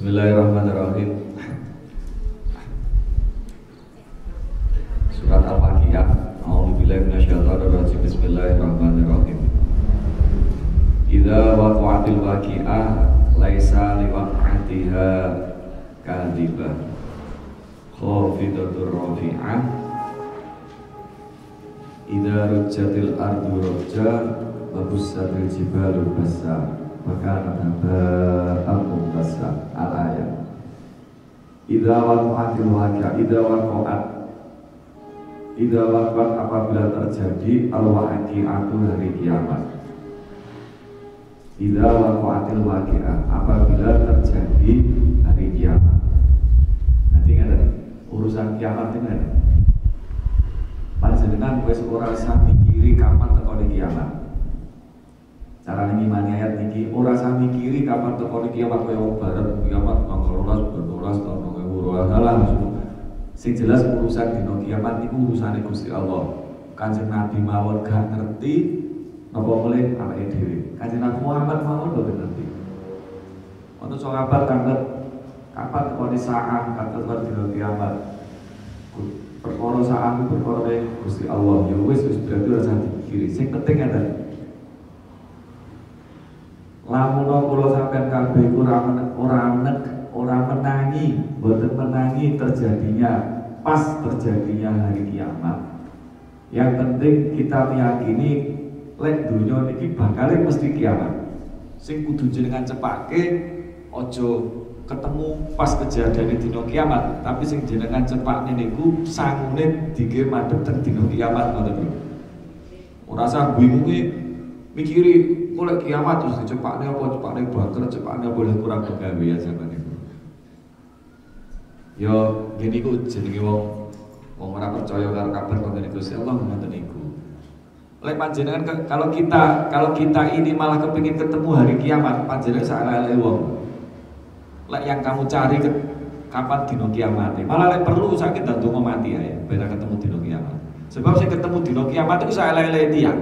Bismillahirrahmanirrahim. Surat Al-Waqiah. A'udzubillahi minasyaitonir rajim. Bismillahirrahmanirrahim. Idza waqa'atil waqi'ah laisa liwaq'atiha kadhibah. Khafidatur rafi'ah. Idza rujjatil ardu rujja wa bussatil jibalu haba'an mumbassa al ayat Idza waqa'atil waqi'ah idza waqa'at Idza waqa'at apabila terjadi al waqi'atu hari kiamat. Idza waqa'atil waqi'ah apabila terjadi hari kiamat. Nanti ada urusan kiamat ini ada? Panjenengan wis ora usah mikiri kapan tekone kiamat cara ngimani ayat niki ora usah mikiri kapan tekone kiamat kaya wong barat kiamat tanggal 12 12 tahun 2020 salah sing jelas urusan dino kiamat niku urusane Gusti Allah. Kanjeng Nabi mawon gak ngerti napa mulai awake dhewe. Kanjeng Nabi Muhammad mawon lho ngerti. Ono sahabat kangen kapan tekone saat kata tekone dino kiamat. Perkara saat perkara Gusti Allah. Ya wis wis berarti ora usah dipikiri. Sing penting ada lamun kula sampean kabeh ora ora ora menangi boten menangi terjadinya pas terjadinya hari kiamat. Yang penting kita meyakini lek dunia niki bakal mesti kiamat. Sing kudu jenengan cepake ojo ketemu pas kejadian dino kiamat. Tapi sing jenengan cepak niku sangune dige madhep teng dino kiamat ngoten lho. Ora usah bingungi mikiri mulai kiamat terus cepaknya apa? Cepaknya bangker cepaknya boleh kurang pegawai ya zaman itu. Yo gini ku jenenge wong wong ora percaya karo kabar konten Gusti Allah ngoten niku lek panjenengan kalau kita kalau kita ini malah kepingin ketemu hari kiamat panjenengan salah wong. Lek yang kamu cari ke, kapan dino kiamat malah lek perlu sakit dan tunggu mati ya biar ketemu dino kiamat. Sebab saya ketemu dino kiamat itu saya lele dia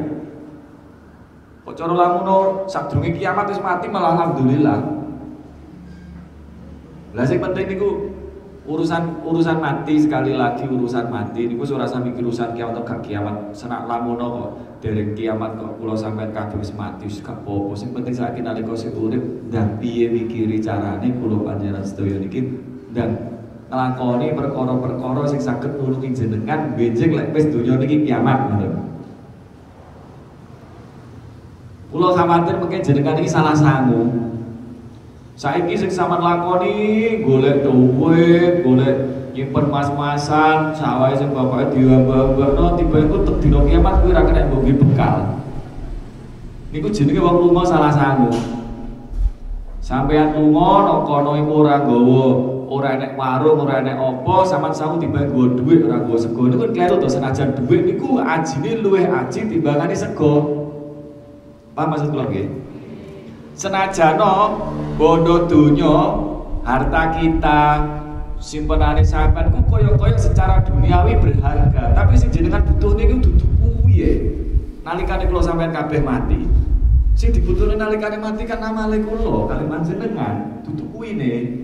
Kok cara lamuno sadurunge kiamat wis mati malah alhamdulillah. Lah sing penting niku urusan urusan mati sekali lagi urusan mati niku ora mikir urusan kiamat atau gak kiamat. Senak lamuno kok dereng kiamat kok kula sampean kabeh wis mati wis gak apa-apa. Sing penting saiki nalika sing urip dan piye mikiri carane kula panjenengan sedaya niki dan nglakoni perkara-perkara sing saged nulungi jenengan benjing lek wis donya niki kiamat ngoten. Pulau khawatir mungkin jenengan ini salah sangu. Saiki sing sampean lakoni golek duit, golek nyimpen mas-masan, sawah sing bapake diambah-ambahno tiba iku tek dina kiamat kuwi ora kena mbok bekal. Niku jenenge wong lunga salah sangu. Sampeyan lunga nek kono iku ora nggawa ora enek warung, ora enek apa, sampean sangu tiba nggawa dhuwit ora nggawa sego. Niku kleru to senajan dhuwit niku ajine luwih aji timbangane sego. Paham maksud kula nggih? Senajano bondo donya, harta kita, simpenane sampean ku kaya-kaya secara duniawi berharga, tapi sing jenengan butuh niku dudu kuwi ya. Nalikane kula sampean kabeh mati. Sing dibutuhne nalikane mati kan amale kula, kali panjenengan, dudu kuwine.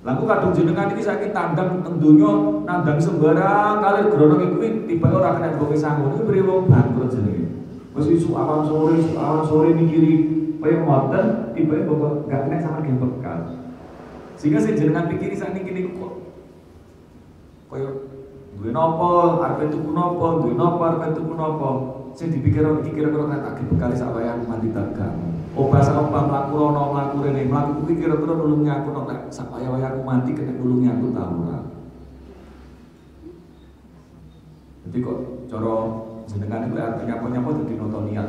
Lalu kadung jenengan iki saiki tandang teng donya, nandang sembarang kali grono kuwi tiba ora kena sangu, iki priye wong bangkrut jenenge. Wes isu awan sore, isu awan sore mikiri kaya ngoten, tiba-tiba bapak gak kena sama gen bekal. Sehingga saya jenengan pikiri saat ini kini kok kaya duwe napa, arep tuku napa, duwe napa, arep tuku napa. Sing dipikir iki kira-kira nek tak bekali sak wayah mati dagang. Oh bahasa apa mlaku rono, mlaku rene, mlaku kuwi kira-kira nulungi aku nek sak wayah aku mati kena nulungi aku ta ora. Jadi kok cara jenengan itu artinya apa nyapa jadi nonton niat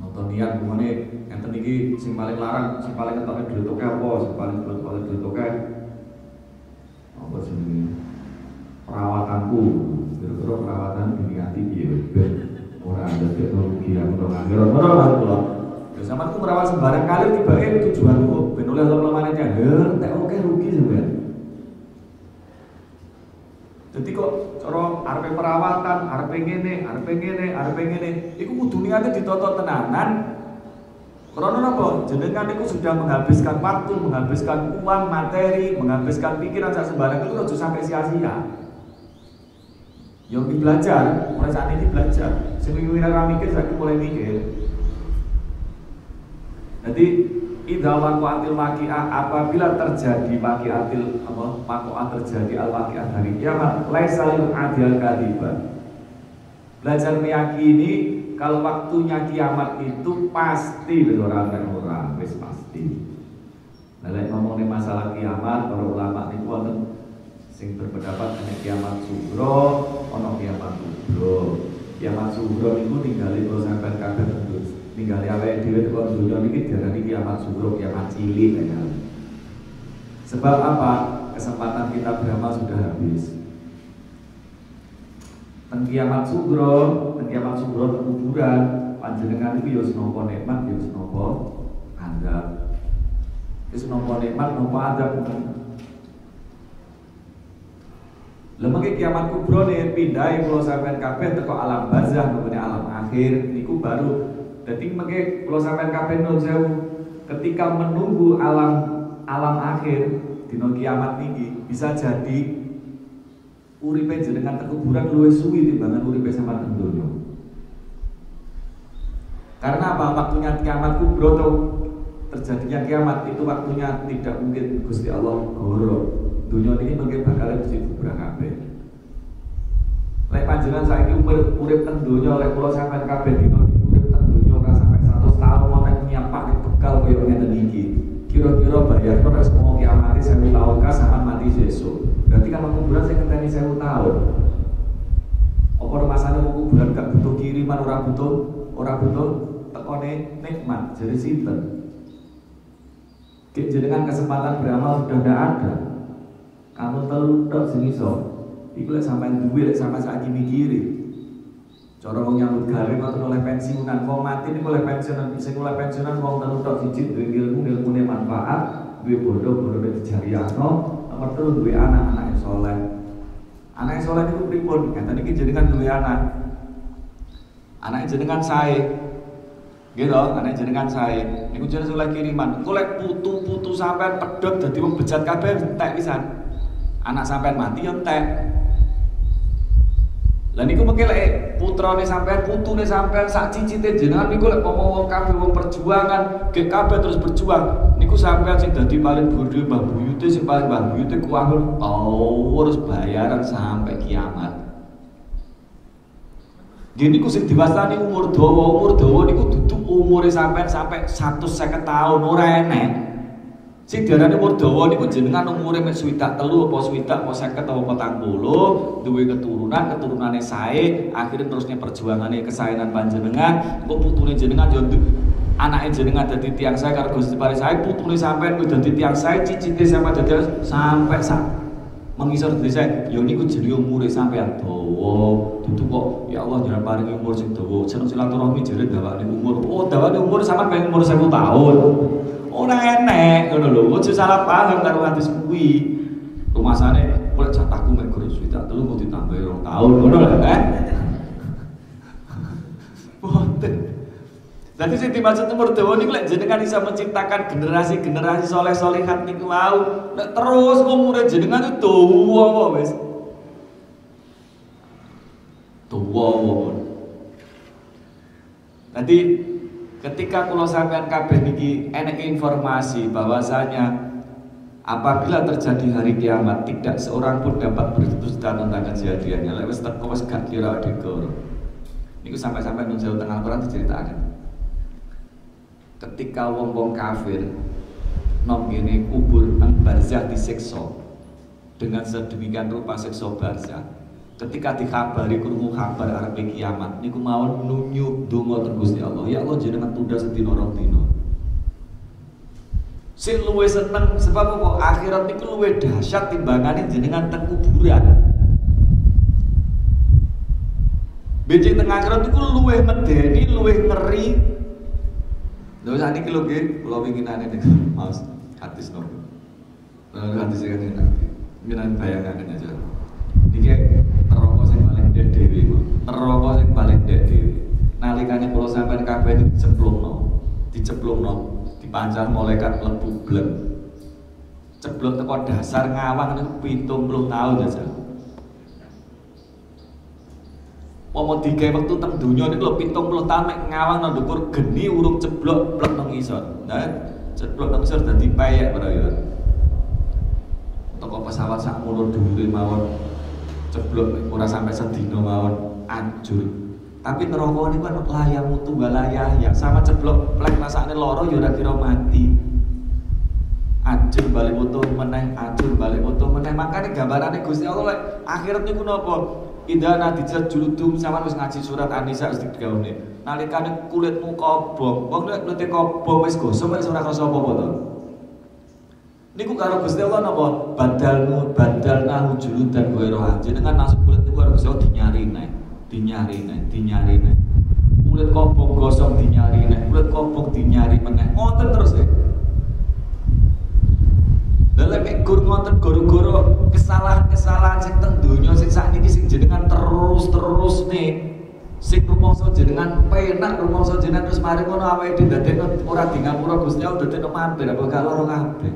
nonton niat gimana yang tinggi sing paling larang sing paling ketok dutoke apa sing paling paling dutoke apa sih perawatanku. Kira-kira perawatan diniati piye ben ora ada teknologi yang udah nganggur ora lah kula. Ya aku merawat sembarang kali tiba tujuanku ben oleh Allah lemane ya oke rugi sebenarnya jadi kok cara arepe perawatan, arepe ngene, arepe ngene, arepe ngene, iku kudu niate ditoto tenanan. Karena apa? Jenengan itu sudah menghabiskan waktu, menghabiskan uang, materi, menghabiskan pikiran saat sembarang itu harus sampai sia-sia. Yang belajar, mulai saat ini belajar. Seminggu ini mikir, saya mulai mikir. Jadi Idza waqa'atil waqi'ah apabila terjadi waqi'atil apa waqa'ah terjadi al waqi'ah dari kiamat laisa adil kadiban. Belajar meyakini kalau waktunya kiamat itu pasti orang orang wis pasti. Nah, ngomongin masalah kiamat para ulama niku wonten sing berpendapat hanya kiamat sugro, ono kiamat kubro. Kiamat sugro niku kalau sampai kabeh terus ningali awake dhewe teko dunya niki diarani kiamat suruh kiamat cilik ya. Sebab apa? Kesempatan kita beramal sudah habis. Teng kiamat sugro, teng kiamat sugro teng kuburan, panjenengan iki ya senopo nikmat ya senopo azab. Wis nopo nikmat nopo azab. Lemagi kiamat kubro nih pindah pulau sampean kabeh teko alam barzah kemudian alam akhir niku baru jadi mungkin kalau sampai kabeh nun ketika menunggu alam alam akhir di kiamat tinggi bisa jadi uripe jenengan tekuburan luwe suwi timbangan uripe sama dunia. Karena apa? Waktunya kiamat kubro atau terjadinya kiamat itu waktunya tidak mungkin Gusti Allah goro. Dunia ini mungkin bakal mesti kubra kabeh. Lek panjenengan saiki umur urip teng donya lek kula sampean kabeh dina kaya ngene iki. Kira-kira bayar harus mau kiamati sewu tahun kah sama mati sesuk. Berarti kan kuburan saya ngenteni sewu tahun. Apa masane mau kuburan gak butuh kiriman ora butuh ora butuh tekone nikmat jadi sinten. Jenengan kesempatan beramal sudah tidak ada. Kamu telu tok sing iso. Iku lek sampean duwe sampean saiki mikiri. Cara wong nyambut gawe kok oleh pensiunan, wong mati ini oleh pensiunan, bisa oleh pensiunan wong telu tok siji duwe ilmu, ilmune manfaat, duwe bodoh, bodoh dijariano, nomor telu duwe anak, anak yang soleh. Anak yang soleh itu pripun? Ngeten iki jenengan duwe anak. Anak jenengan sae. Gitu, anak jenengan sae. Niku jenenge soleh kiriman. Engko lek putu-putu sampean pedhot dadi wong bejat kabeh entek pisan. Anak sampean mati yo entek. Lah niku mengke lek putrane sampean, putune sampean sak cicite jenengan niku lek ngomong wong kabeh wong perjuangan, ge kabeh terus berjuang. Niku sampean sing dadi paling bodho Mbah Buyute sing paling Mbah Buyute kuwangul oh, terus bayaran sampai kiamat. Gini ku sing diwastani umur dawa, umur dawa niku duduk umure sampean sampai 150 tahun ora enek. Sing diarani Murdawa niku jenengan umure mek swidak telu apa swidak apa 50 apa 40, duwe keturunan, keturunane sae, akhirnya terusnya perjuangane kesaenan panjenengan, kok putune jenengan yo anake jenengan dadi tiang saya karo Gusti Pari saya putune sampean kuwi dadi tiang saya cicite sampe dadi sampai sak mengisor dadi saya yo niku jenenge umure sampean dawa. Dudu kok ya Allah jangan paringi umur sing dawa. Seneng silaturahmi jere dawane umur. Oh dawane umur sampean pengen umur 1000 tahun Ora enek ngono lho, ojo salah paham karo hadis kuwi. Rumasane kok jatahku mek guru swidak telu kok ditambah 2 tahun ngono lho kan. Boten. Dadi sing dimaksud umur dawa niku lek jenengan bisa menciptakan generasi-generasi soleh solehat niku mau, nek terus umure jenengan itu dawa apa wis. Dawa. Nanti Ketika kulo sampean kabeh niki enek informasi bahwasanya apabila terjadi hari kiamat tidak seorang pun dapat berdusta tentang kejadiannya. Lewes teko wis gak kira dekor. Niku sampai-sampai nang jauh tengah Quran diceritakan. Ketika wong-wong kafir nom gini kubur nang barzah disiksa dengan sedemikian rupa siksa barzah ketika dikabari krungu kabar arep kiamat niku mawon nunjuk donga teng Gusti Allah ya Allah jenengan tunda sedina rong dina sing luwe seneng sebab kok akhirat niku luwe dahsyat timbangane jenengan teng kuburan Benjing tengah akhirat niku luwe medeni, luwe ngeri. Lho sakniki lho nggih, kula winginane nek maos hadis nopo. Lha hadis kan nanti. Minan bayangan aja. Niki neraka sing paling ndek dhewe neraka sing paling dhewe. Nalikane kula sampean kabeh itu dicemplungno diceplokno dipancar malaikat mlebu blek. Ceblok teko dasar ngawang niku 70 tahun aja Momo digawe wektu teng donya niku lho 70 tahun mek ngawang nang dhuwur geni urung ceblok plek nang isor. Nah, ceblok nang isor dadi payek para ya. Toko pesawat sak mulur dhuwure mawon. Ceblok ora sampai sedina mawon ajur. Tapi neraka niku kan layamu tunggal layah ya sama ceblok plek rasane loro ya ora kira mati. Ajur balik utuh meneh, ajur balik utuh meneh. Makane gambarane Gusti Allah akhirat niku napa? Ida nadijat juludum sama wis ngaji surat An-Nisa wis digawane. Nalikane kulitmu kobong, wong nek kulite kobong wis gosong wis ora krasa apa-apa to. Niku karo Gusti Allah napa? Badalmu badalna juludan ghairu jenengan nasib kulit niku karo Gusti Allah dinyari nek, dinyari nek, dinyari nek. Kulit kobong gosong dinyari nek, kulit kobong dinyari meneh. Ngoten terus ya. Dalam gur ngoten goro-goro kesalahan-kesalahan sing teng donya sing sakniki sing jenengan terus-terus nih sing rumangsa jenengan penak rumangsa jenengan terus mari ngono awake dhewe dadekno ora di ngapura Gusti Allah dadekno mampir apa gak lara kabeh.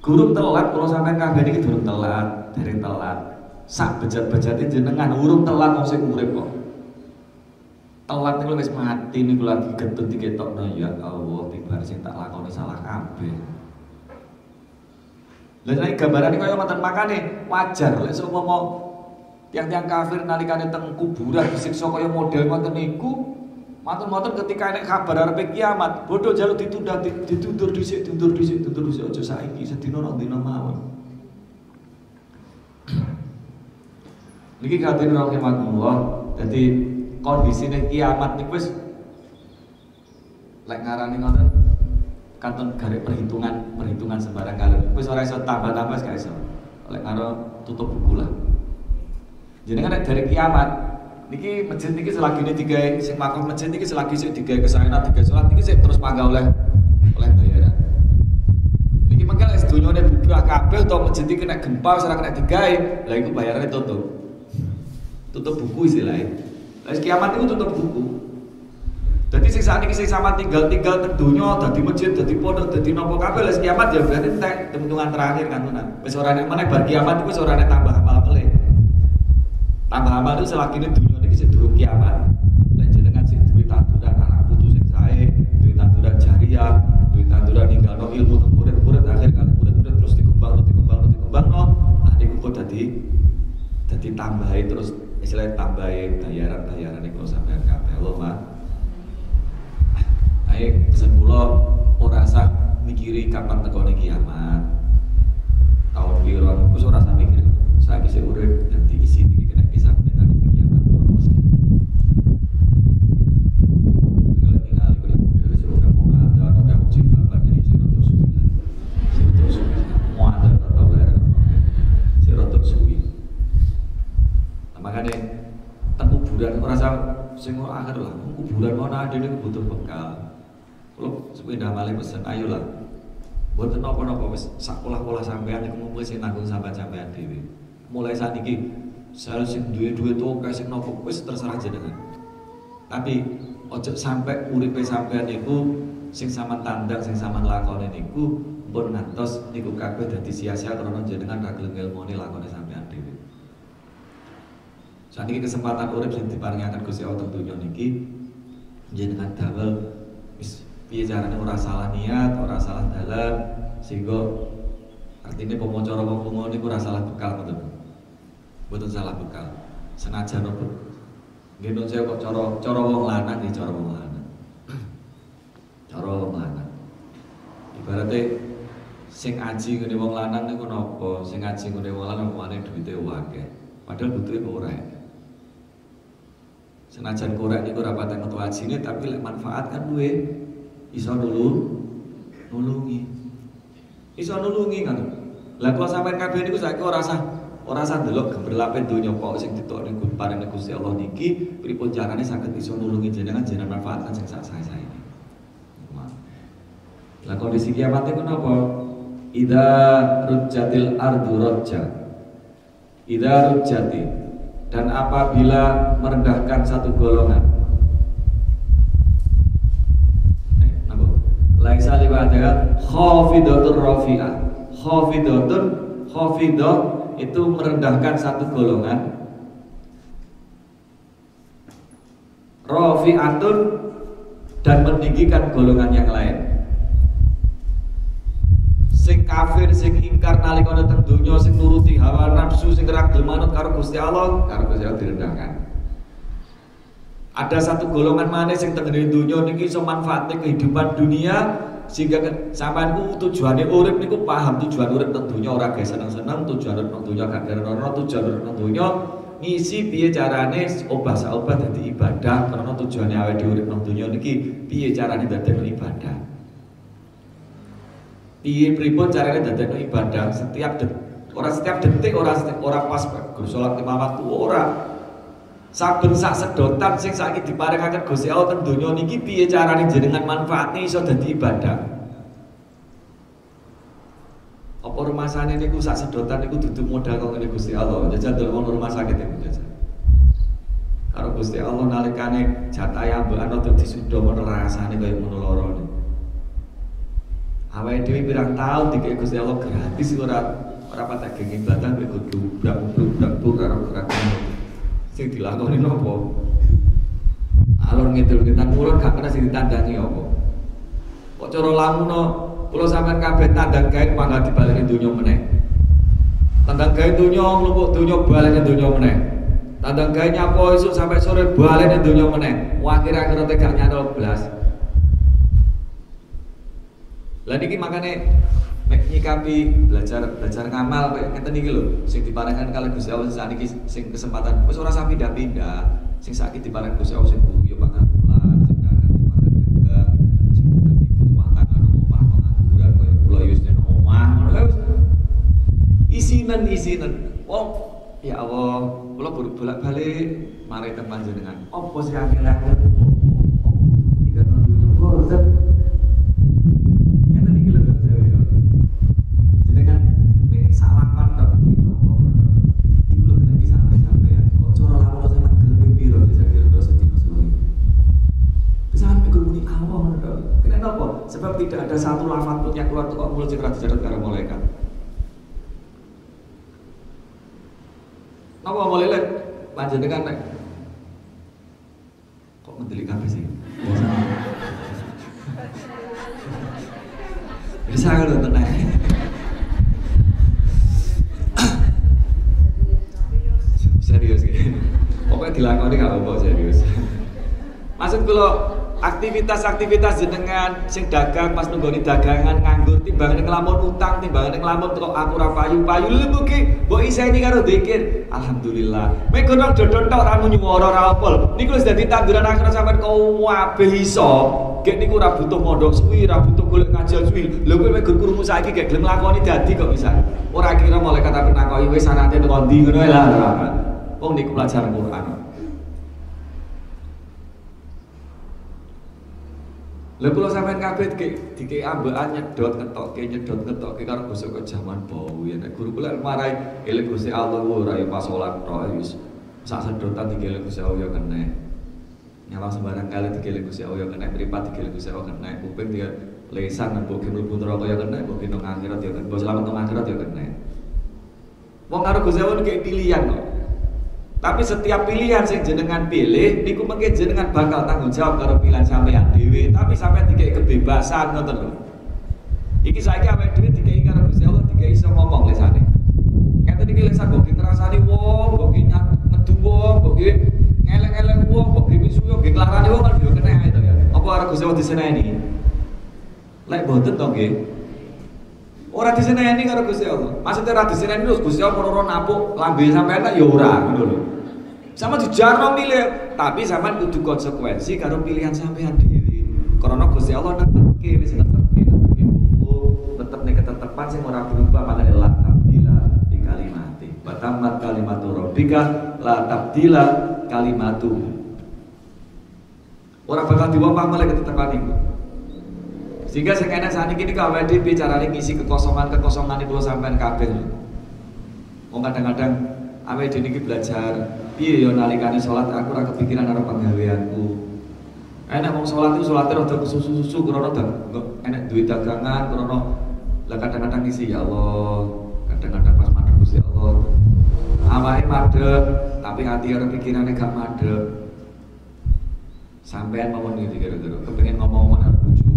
Guru telat kalau sampai kabeh niki durung telat, dereng telat. Sak bejat-bejate jenengan urung telat wong sing urip kok. Telat niku wis mati niku lagi getut diketokno ya Allah tiba sing tak lakoni salah kabeh. Lah nek gambarane kaya ngoten makane wajar lek seumpama tiang-tiang kafir nalikane teng kuburan disiksa kaya model ngoten niku Matur-matur ketika nek kabar arep kiamat, bodoh jaluk ditunda ditundur dhisik, tundur dhisik, tundur dhisik aja saiki sedina rong dina mawon. Niki kadene rahimahullah. Dadi kondisine kiamat niku wis lek ngarani ngoten kanton garis perhitungan perhitungan sembarang kali. Wis ora iso tambah-tambah gak iso. Oleh karo tutup buku lah. Jadi kan dari kiamat niki masjid niki selagi ini tiga sing makom masjid niki selagi sing tiga kesayangan tiga sholat niki sing terus pangga oleh oleh bayaran. Niki mangkel es dunia ini bubrah kabel atau masjid niki kena gempa ora kena tiga lah itu bayarannya tutup tutup buku istilahnya lah kiamat itu tutup buku jadi sing ini sama tinggal-tinggal tentunya dadi masjid, dadi pondok, dadi nopo kabeh wis kiamat ya berarti entek hitungan terakhir kan tunan. Wis ora nek meneh bar kiamat wis ora nek tambah amal meleh. Tambah amal itu selagi ini dunia ini sing durung kiamat. Lek jenengan sing duwe tanduran anak putu sing sae, duwe tanduran jariah, duwe tanduran ninggalno ilmu teng murid-murid akhir kali murid-murid terus dikembang, dikembang, dikembang. Nah niku kok dadi dadi tambahin terus istilahnya tambahin bayaran-bayaran iku sampean kabeh Allah mah Ayo pesan kula ora usah mikiri kapan tekone kiamat. Tahun piro wis ora usah mikir. Saya bisa urip dan diisi iki kena bisa mendengar kiamat ora mesti. Kalau tinggal iku yang udah sing ora mau ada ora uji bapak jadi sing rotok suwi lah. Sing rotok suwi. Mau ada atau ler. Sing rotok suwi. Makanya teng usah sing akhir lah. Kuburan mana ada ini butuh bekal. Kalau sepeda malih pesen, ayolah. Buat nopo-nopo wis sakolah-kolah sampean iku mumpung sing nanggung sampean-sampean dhewe. Mulai saat ini saya sing duwe-duwe toke sing nopo wis terserah jenengan. Tapi ojo sampai uripe sampean niku sing sama tandang sing sama lakone niku pun ngantos niku kabeh dadi sia-sia karena jenengan ra gelem ngelmoni lakone sampean ini kesempatan urip sing diparingi akan Gusti Allah tentunya niki jenengan damel piye carane ora salah niat, ora salah dalan sehingga artinya pemocara wong lunga niku salah bekal ngoten. Mboten salah bekal. Senajan apa Nggih saya kok cara cara wong lanang nggih cara wong lanang. Cara wong lanang. Ibaratnya sing aji ngene wong lanang niku napa? Sing aji ngene wong lanang mane duwite akeh. Padahal butuhe ora. Senajan korek niku ora patah metu ajine tapi lek manfaat kan duwe. Iso nulung nulungi. Iso nulungi kan lah kalau sampai kabeh niku saiki ora usah ora usah delok gemerlape donya kok sing ditokne paring Gusti Allah niki pripun carane saged iso nulungi jenengan jenengan manfaatkan sing sak saya ini lah kondisi kiamat itu napa? Ida rujjatil ardu rojja. Ida rujjati Dan apabila merendahkan satu golongan. Laisa liwa'daha khafidatur rafi'ah. Khafidatun khafidah itu merendahkan satu golongan. Rafi'atun dan meninggikan golongan yang lain sing kafir sing ingkar nalika teng donya sing nuruti hawa nafsu sing ragel manut karo Gusti Allah karo Gusti Allah direndahkan. Ada satu golongan mana sing teng dunia niki iso manfaatnya kehidupan dunia sehingga sampean ku tujuane urip niku paham tujuan urip teng donya ora ge seneng-seneng tujuan urip teng donya gak gara tujuan urip teng donya ngisi piye carane obah saobah dadi ibadah karena tujuannya awake dhewe urip nang donya niki piye carane dadi ibadah piye pripun carane dadekno ibadah? Setiap detik ora setiap detik ora ora pas guru salat lima waktu ora. Saben sak sedotan sing saiki diparingaken Gusti Allah teng donya niki piye carane jenengan manfaatnya iso dadi ibadah? Apa rumah sana niku sak sedotan niku duduk modal kok ngene Gusti Allah? Jajal delok wong rumah sakit niku jajal? Karo Gusti Allah nalikane jatah ambekan atau disudo ngono rasane kaya ngono loro Awake dhewe pirang tahun dikek Gusti Allah gratis ora ora patah geng ibadah kowe kudu brak-brak karo gerakan sing dilakoni nopo? Alur ngidul kita mulut gak kena sing ditandangi apa? Kok cara lamuno kula sampean kabeh tandang gawe mangga dibaleni donya meneh. Tandang gawe donya mlupuk donya baleni donya meneh. Tandang gawe nyapo sampai sore baleni donya meneh. Akhir-akhir gak nyantol blas. Lah niki makane mek nyikapi belajar belajar ngamal kayak ngeten iki lho sing diparingkan kali Gusti Allah saat iki sing kesempatan. Wis ora usah pindah-pindah sing sakit diparing Gusti Allah sing ngono wis. Isinan isinan oh ya Allah kula bolak-balik mari teng panjenengan opo sing akhir-akhir tiga tahun dulu Sebab tidak ada satu lafaz pun yang keluar tukang mulut sing dicatat karo malaikat. Napa mulai panjenengan nek kok mendelik kabeh sih? Bisa kan tenang. serius gitu. Pokoknya dilakoni gak apa-apa serius. Maksud kalau aktivitas-aktivitas jenengan sing dagang pas nunggoni dagangan nganggur timbang ngelamun utang timbang ngelamun kok aku ora payu-payu lho mugi mbok iseni karo dikir. Alhamdulillah. Mek kono dodon tok ra nyuwara ora apel. Niku wis dadi tanduran akhirat sampean kabeh iso. Gek niku ora butuh mondok suwi ora butuh golek ngaji suwi. Lho kowe mek krungu saiki gek gelem lakoni dadi kok bisa. Ora kira malaikat aku nakoki wis sanate tekan ndi ngono lah. Wong niku pelajaran Quran Lha kula sampean kabeh dike dike ambekan nyedot ngetokke nyedot ngetokke karo Gusti kok jaman bau ya nek guru kula marai eling Gusti Allah ora ya pas salat tok wis sak sedotan dike Gusti Allah ya kena. Nyala sembarang kali dike Gusti Allah ya kena mripat dike Gusti Allah kena kuping dia lesan nembok mlebu neraka ya kena mbok nang akhirat ya kena mbok selamat nang akhirat ya kena. Wong karo Gusti Allah kayak pilihan kok. Tapi setiap pilihan sing jenengan pilih niku mungkin jenengan bakal tanggung jawab karo pilihan sampean dhewe, tapi sampean dikai kebebasan ngoten lho. Iki saiki awake dhewe dikai karo Gusti Allah dikai iso ngomong lesane. Ngeten iki lesan kok ngrasani wong, kok ngedu wong, kok ngeleng-eleng wong, kok misuyo nggih nglarani wong kan yo kena itu ya. Apa karo Gusti Allah diseneni? Lek boten to nggih. Ora diseneni karo Gusti Allah. Maksudnya ora diseneni terus Gusti Allah ora napuk lambe sampean tak ya ora ngono lho. Sama dijarno milih, tapi sampean kudu konsekuensi karo pilihan sampean dhewe. Karena Gusti Allah netepke wis netepke netepke buku, tetep nek ketetepan sing ora berubah pada la tabdila di kalimati. Batamat kalimatu rabbika la tabdila kalimatu. Ora bakal diwapah malah ketetepan iku. Sehingga sekarang saat ini kau wedi bicara ngisi kekosongan-kekosongan itu sampean kabel. Mau kadang-kadang dhewe iki belajar piye yo nalikane salat aku ora kepikiran karo penggaweanku. Enak mau sholat itu sholatnya rada susu-susu karena enak duit dagangan karena lah kadang-kadang isi ya Allah, kadang-kadang pas madep Gusti Allah. Awake madep, tapi hati orang pikirannya gak madep. Sampean mau gitu kira-kira, kepengen ngomong mana bujumu,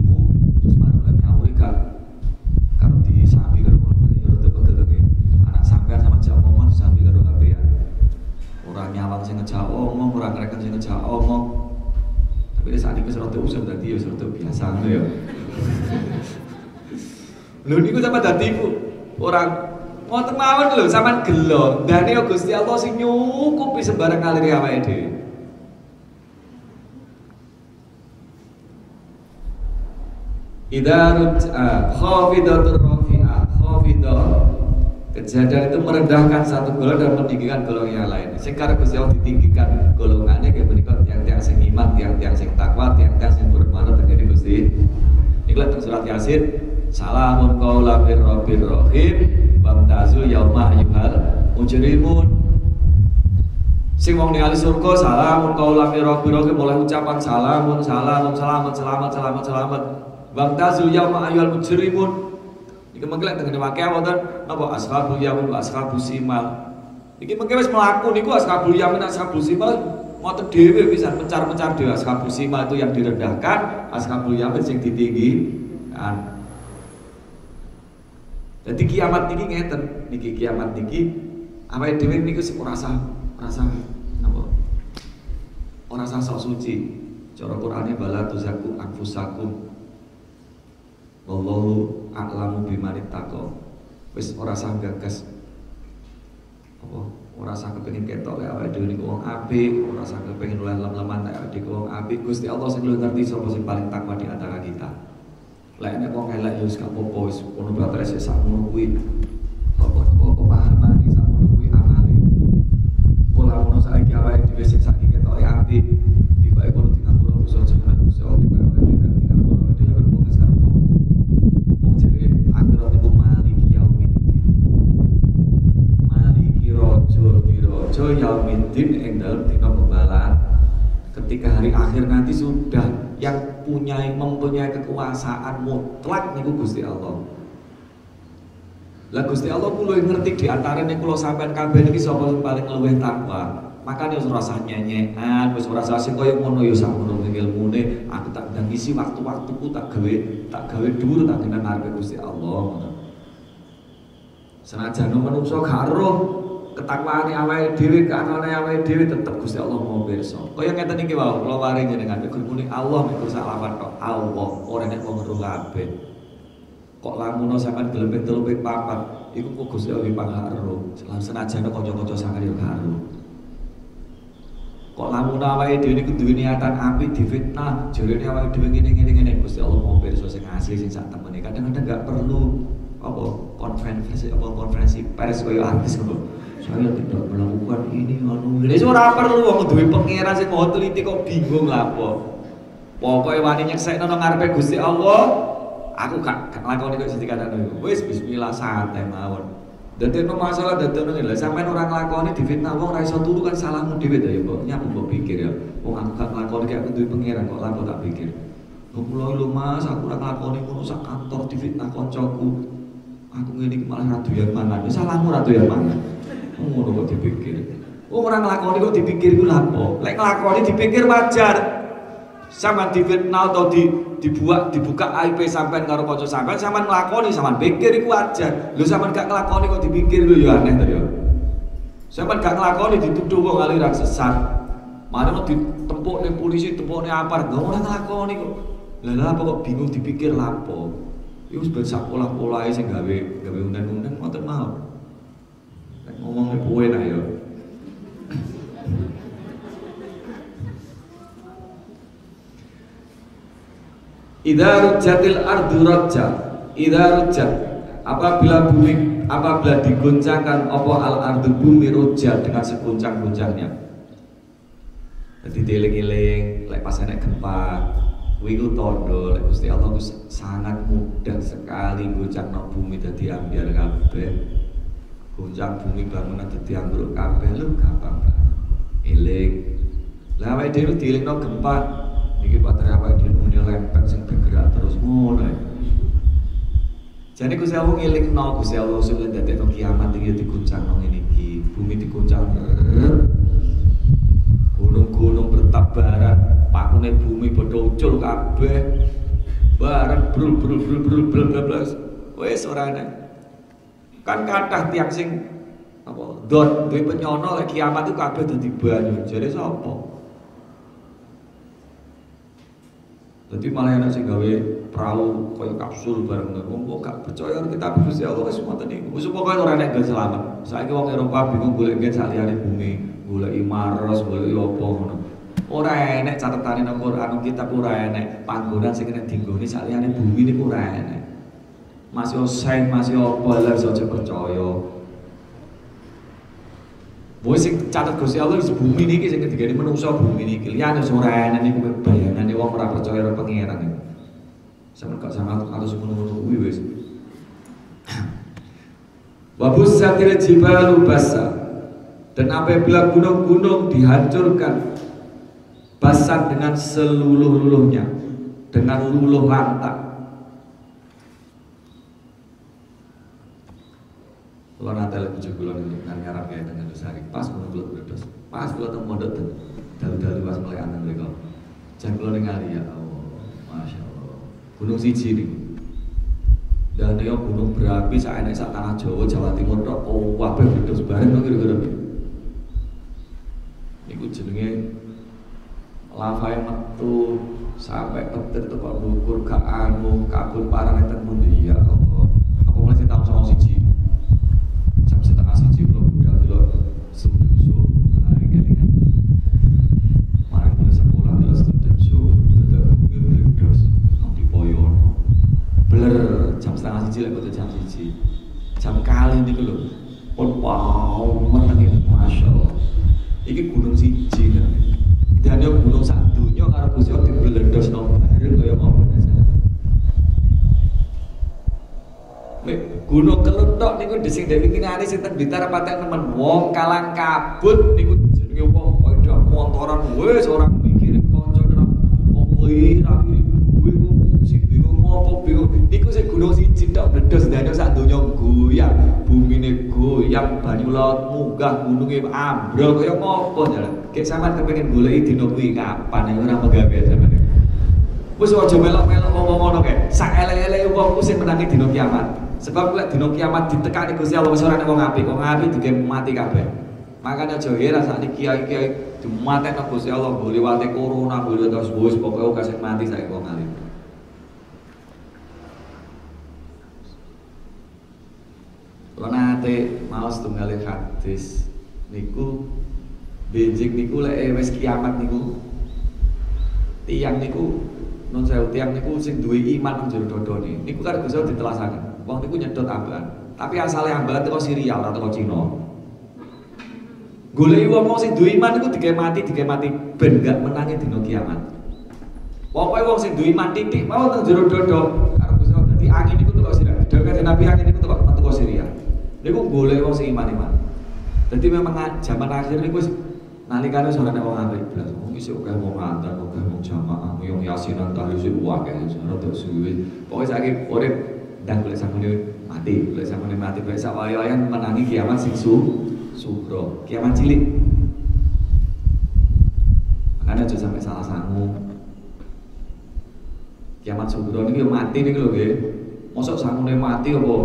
Lho niku sama tadi bu orang mau mawon lho sama gelo. Dane ya Gusti Allah sing nyukupi sembarang ngalir awake dhewe. Idza ruj'a khafidatur rafi'ah khafidah Kejadian itu merendahkan satu golongan dan meninggikan golongan yang lain. Sekarang Gusti Allah ditinggikan golongannya kayak berikut tiang-tiang sing iman, tiang-tiang sing takwa, tiang-tiang sing bermanfaat terjadi Gusti. Ini surat Yasin. Salamun qaulan bir rabbir rahim wamtazu yauma ayyuhal mujrimun. Sing wong ningali surga salamun qaulan bir rabbir rahim mulai ucapan salamun salamun selamat selamat selamat selamat. Wamtazu yauma ayyuhal mujrimun Iki mengke lek tengene wae wonten napa ashabul yamin wa ashabul simal. Iki mengke wis mlaku niku ashabul yamin ashabul simal ngoten dhewe pisan mencar-mencar dhewe ashabul simal itu yang direndahkan, ashabul yamin sing ditinggi. Kan. Jadi kiamat niki ngeten, niki kiamat niki awake dhewe niku sing ora sah, ora sah napa? Ora sah sok suci. Cara Qur'ane bala tuzaku anfusakum Wallahu a'lamu bimanit tako Wis ora sah gagas apa ora sah kepengin ketok ya awake dhewe niku wong apik, ora sah kepengin oleh lem-leman nek awake wong apik. Gusti Allah sing ngerti sapa sing paling takwa di antara kita. Nek wong elek ya wis gak apa-apa wis ono batere sik sak ngono kuwi. Apa-apa pemahaman iki sak ngono kuwi amale. Pola ngono saiki awake dhewe sing saiki ketoke apik, tiba-tiba kono di ngapura bisa jenengan Gusti Allah tiba-tiba gak di ngapura awake dhewe protes karo akhirat itu maliki yaumiddin maliki rojo di rojo yaumiddin yang dalam dina pembalaan ketika hari akhir nanti sudah yang punya mempunyai kekuasaan mutlak niku Gusti Allah. Lah Gusti Allah kula ngerti di antara nih kula sampean kabeh niki sapa paling luwih takwa. Makanya wis rasa nyenyekan wis rasa sing koyo ngono ya sak ngono ilmune. Aku tak ndang isi waktu-waktuku tak gawe tak gawe dhuwur tak kena ngarepe Gusti Allah. Ngono senajan menungso gak ketakwaane awake dhewe kanane awake dhewe tetep Gusti Allah mau pirsa. Kaya ngeten iki wae kula waring jenengan muni Allah mikul sak lafal tok. Allah ora nek wong ro kabeh. Kok lamuno sampean gelem telu papat iku kok Gusti Allah pangaro senajan kanca-kanca sangar yo karo. Kok lamun awake dhewe niku duwe niatan apik difitnah jarene awake dhewe ngene ngene ngene Gusti Allah mau pirsa sing asli sing sak temene. Kadang-kadang enggak perlu apa konferensi apa konferensi pers koyo artis ngono saya tidak melakukan ini anu ini ora perlu wong duwe pangeran sing mau teliti kok bingung apa pokoke wani nyeksekno nang ngarepe Gusti Allah aku gak lakoni kok sing dikatakan wis bismillah santai mawon Dadi ono masalah dadi ono lha sampean ora nglakoni difitnah wong ora iso turu kan salahmu dhewe ta ya mbok nyapu mbok pikir ya. Wong aku gak nglakoni kayak aku duwe pangeran kok lapo tak pikir. Kok kula lho Mas, aku ora nglakoni ngono sak kantor difitnah kancaku. Aku ngene malah radu yang mana? Ya salahmu radu yang mana? Ngono kok dipikir. Wong ora nglakoni kok dipikir ku lapo? Lek nglakoni dipikir wajar. Sama difitnah atau di dibuat dibuka IP sampean karo kanca sampean sampean nglakoni sampean pikir iku aja lho sampean gak nglakoni kok dipikir lho ya aneh to ya sampean gak nglakoni dituduh wong aliran sesat. Mana mau ditempuk nih polisi apa gak mau nglakoni kok. Lah apa kok bingung dipikir lapo itu sebenarnya sak pola-pola sing gawe gawe undang-undang mau ngomongnya kue nah ya Idza rujjatil ardu rajja. Idza rujjat apabila bumi apabila diguncangkan apa al ardu bumi rujja dengan seguncang-guncangnya. Jadi dieling-eling lek pas enek gempa, kuwi ku tondo lek Gusti Allah sangat mudah sekali goncangno bumi dadi ambyar kabeh. Goncang bumi bangunan dadi ambruk kabeh lho gampang banget. Eling. Lah awake dhewe dielingno gempa, Iki baterai apa di muni lempeng sing bergerak terus ngono. Jadi Gusti Allah ngiling no Gusti Allah sing ndadekno kiamat iki diguncang nang ngene iki, bumi diguncang. Gunung-gunung bertabaran, pakune bumi padha ucul kabeh. Bareng brul brul brul brul brul brul. Wis Kan kathah tiang sing apa dot duwe penyono lek kiamat itu kabeh dadi banyu. Jare sapa? Jadi malah enak sih gawe perahu kaya kapsul bareng wong kok gak percaya kita Gusti Allah wis ngoten niku. Wis pokoke ora nek gak selamat. Saiki wong Eropa bingung golek gen saliyane bumi, golek Mars, golek apa ngono. Ora enek catetane nang Quran kitab ora enek panggonan sing kena dinggoni saliyane bumi niku ora enek. Masih osain, masih apa lha aja percaya. Boy sing catat Gusti Allah wis bumi niki sing kedigane menungso bumi niki. Liyane ora enek niku bayangane wong ora percaya karo pangeran niku. Sampe gak sama atus ngono-ngono kuwi wis. Wa bussatil jibalu basa. Dan apabila gunung-gunung dihancurkan basah dengan seluruh-luluhnya dengan luluh lantak Kalau nanti lagi juga ini kan ngarap kayak dengan dosari pas kalau belum berdos pas kalau temu modal dalu-dalu pas mulai anak mereka. Jangan kalau dengar ya Allah masya Allah gunung siji nih dan dia gunung berapi saya naik saat tanah Jawa Jawa Timur dok oh apa berdos bareng dong kira-kira ini jenenge lava yang metu. Sampai petir tuh pak bukur ke anu kabul parang itu mundi. Ya Allah apa mulai sih tahu sama siji siji lek jam siji. Jam kali niku lho. Pun wow, menengi masyaallah. Iki gunung siji kan. Dan yo gunung sak donya karo Gusti Allah dibledos nang bareng kaya apa Mek gunung kelutok niku sing dewi kinane sinten Blitar patek nemen. Wong kalang kabut niku jenenge wong padha montoran. Wis orang mikir kanca wong kuwi rapi kuwi ngomong sing bingung ngopo bingung. Niku sing gunung siji tok bledos danyo sak donya goyang bumine goyang banyu laut munggah gununge ambrol kaya ngopo jalan. Kayak sampean kepengin goleki dina kuwi kapan ora megawe sampean. Wis aja melok-melok ngomong ngono kae. Sak elek-elek wong sing menangi dina kiamat. Sebab lek dina kiamat ditekani Gusti Allah wis ora wong apik, wong apik dige mati kabeh. Makanya aja heran saat ini kiai-kiai dimatekno Gusti Allah, boleh wate corona, boleh terus wis pokoke kasih mati saiki wong alim. Kalau nate mau setunggal hadis niku benjing niku lek wis kiamat niku tiang niku non saya tiang niku sing duwe iman nang dodone niku kan bisa ditelasaken wong niku nyedot ambalan. Tapi asalnya ambalan teko Syria ora teko Cina. Goleki wong sing duwe iman niku digawe mati digawe mati. Ben gak menangi dina kiamat. Pokoknya wong sing duwe iman titik mau nang jero dodo. Karo Gusti dadi angin niku teko Syria. Dhewe Nabi angin niku teko teko Syria. Niku boleh wong sing iman-iman. Jadi memang zaman akhir niku wis nalikane ora nek wong apik. Blas. Wong isih akeh wong ngantar, akeh wong jamaah, wong yasinan tahlil sing akeh rada suwe. Pokoke saiki urip dan golek samune mati, golek samune mati. Bae sak wayahan menangi kiamat sing su sugro, kiamat cilik. Makanya aja sampai salah sangu. Kiamat sugro niki mati niki lho nggih. Mosok sangune mati apa?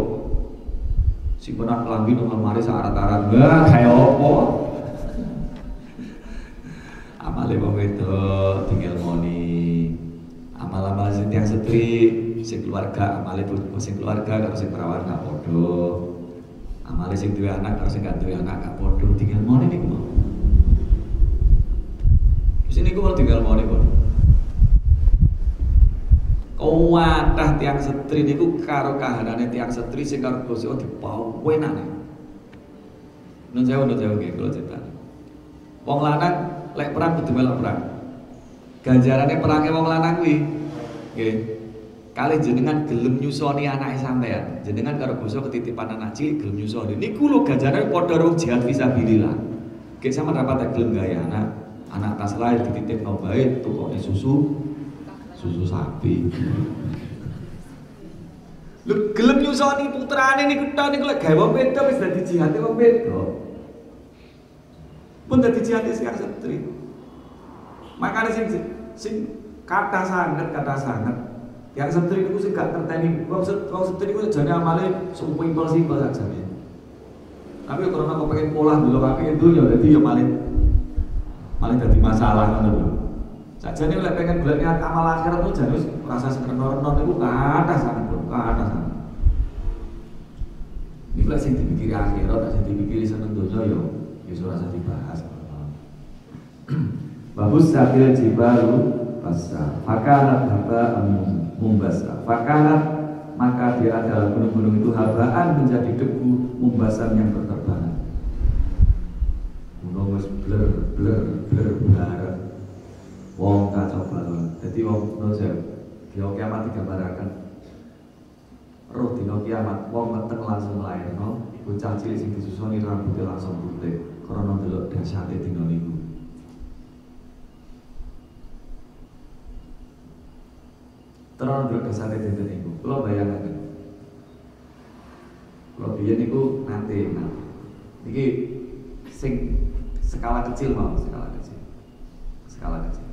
Simpenan kelambi nang lemari syarat-syarat wah kayak opo amale wong itu tinggal moni. Amal-amal sing setri sing keluarga amale sing keluarga karo sing perawan gak podo amale sing duwe anak karo sing gak duwe anak gak podo tinggal moni niku mau sini gue tinggal moni pun Kuwatah tiang setri niku karo kahanane tiang setri sing karo Gusti Allah dipawenane. Nun sewu nun sewu nggih cerita. Wong lanang lek perang kudu melok perang. Ganjarane perange wong lanang kuwi nggih. Kali jenengan gelem nyusoni anake sampean, jenengan karo Gusti ketitipan anak cilik gelem nyusoni. Niku lho ganjarane padha karo jihad fisabilillah. Kayak sama dapat gelem gaya anak, anak tas lahir dititip no baik tukoknya susu susu sapi. Lu gelem nyusoni putrane niku tok niku lek gawe wong wedok wis dadi jihate wong wedok. Pun dadi jihate sing setri. Makanya sing sing kata sangat kata sangat yang setri itu sih gak terteni. Wong setri itu jane amale sumping simpel saja tapi karena kau pengen pola dulu kaki itu ya jadi ya maling maling jadi masalah kan dulu saja nih oleh pengen bulan niat amal akhirat tuh jadi rasa sekerno non itu ke atas sana bro ke atas sana ini lah sih dipikiri akhirat sih dipikiri seneng dunia yo ya rasa dibahas Bagus sabil jibalu basa fakanat haba mumbasa fakanat maka dia adalah gunung-gunung itu habaan menjadi debu mumbasan yang berterbangan. Gunung wis bler bler bler bareng. Wong kacau balon. Jadi wong nozel dia kiamat digambarakan roh dino kiamat wong meteng langsung lahir no bocah cilik sing disusoni rambutnya langsung putih karena delok dahsyate dino niku terus dosane dinten niku. Kula bayangaken. Kula biyen niku nanti nah. Iki sing skala kecil mau, skala kecil. Skala kecil.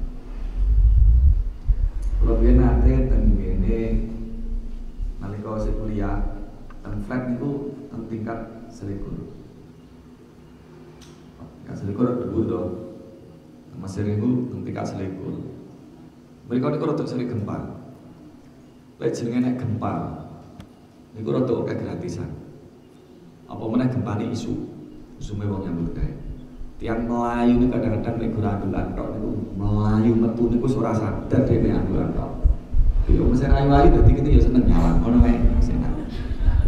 Kula biyen nanti teng ngene nalika saya kuliah teng flat niku teng tingkat selikur. Tingkat selikur dhuwur to. Masih niku teng tingkat selikur. Mereka niku rada sering gempa. Lek jenenge nek gempa. Niku rada akeh gratisan. Apa meneh gempane isu. Isume wong nyambut gawe. Tiang melayu ini kadang-kadang nek ora andulan niku melayu metu niku ora sadar dene andulan tok. Yo mesti ayu-ayu dadi kita ya seneng nyalan ngono wae.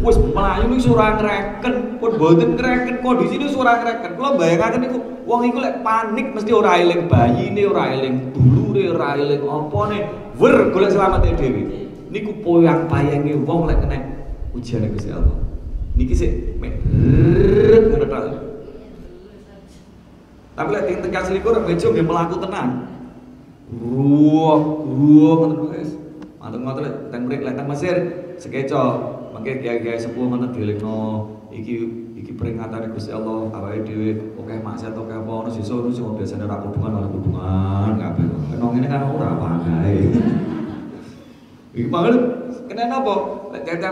Wis melayu niku ora ngreken, pun mboten ngreken kondisi niku ora ngreken. Kula bayangaken niku wong iku lek panik mesti ora eling bayine, ora eling dulure, ora eling opone, wer golek selamat dhewe niku poyang payange wong lek kena ujian Gusti Allah. Niki sih mek ngono tok. Tapi lek teng tekan selikur bejo nggih melaku tenan. Ruh, ruh ngoten guys. Mantuk-mantuk lek teng mriki lek teng Mesir sekeco mangke kiai-kiai sepuh ngoten dilekno iki iki peringatan Gusti Allah awake dhewe oke maksiat oke apa ono sisa ono sing biasane ora kudungan ora kudungan kabeh. Kena ngene kan ora gawe. Iki pangalu kena napa?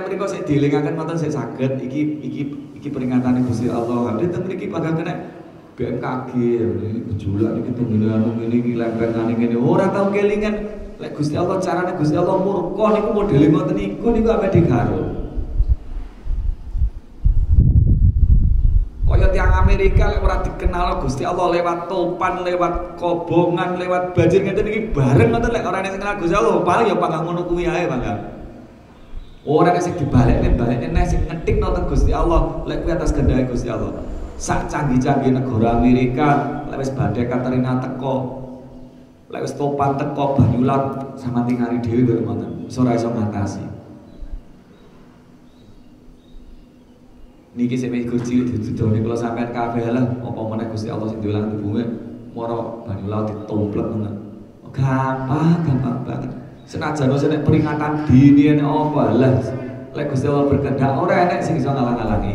Mriku sik dielingaken ngoten sik saged iki iki iki peringatan Gusti Allah. Hadhe teng mriki pada kena BMKG ini bejulak iki tenggene anu ngene iki lempengane ngene ora tau kelingan lek Gusti Allah carane Gusti Allah murka niku modele ngoten niku niku apa digaruk. Kaya tiang Amerika lek ora dikenal Gusti Allah lewat topan, lewat kobongan, lewat banjir ngeten iki bareng ngoten lek ora sing kenal Gusti Allah, paling ya pangkat ngono kuwi ae, Bang. Ora sing dibalekne, balekne nek sing ngetik nonton Gusti Allah, lek kuwi atas kehendak Gusti Allah. Sak canggih-canggih negara Amerika, lek wis badai Katrina teko, lek wis topan teko banyu laut sama tinggali dhewe kok ngoten. Wis ora iso ngatasi. Niki sing Gusti didudoni kula sampean kabeh. Lah apa meneh Gusti Allah sing diulang tubuhe moro banyu laut ditomplek ngono. Gampang gampang banget. Senajan wis peringatan dini nek apa? Lah lek Gusti Allah berkehendak ora enek sing iso ngalang-alangi.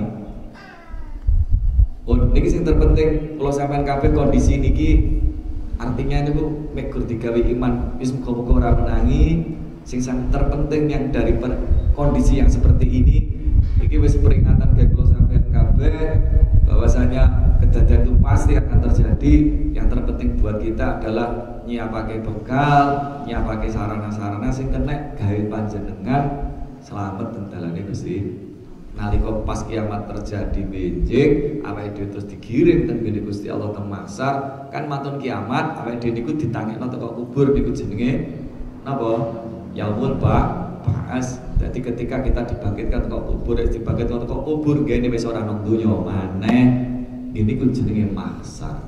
Oh niki sing terpenting kalau sampean kabeh kondisi niki artinya niku mek gur digawe iman wis muga-muga ora menangi. Sing sangat terpenting yang dari kondisi yang seperti ini iki wis peringatan kayak kula sampean kabeh bahwasanya kejadian itu pasti akan terjadi. Yang terpenting buat kita adalah nyiapake bekal nyiapake sarana-sarana sing kena gawe panjenengan selamat dan dalane Gusti. Nalika pas kiamat terjadi benjing apa itu terus digiring dan gede Gusti Allah temasar kan matun kiamat apa itu niku ditangekno teko kubur niku jenenge napa? Yaumul ba baas jadi ketika kita dibangkitkan kok kubur, dibangkitkan kok kubur, gini wis ora nang donya maneh. Ini ku jenenge maksar.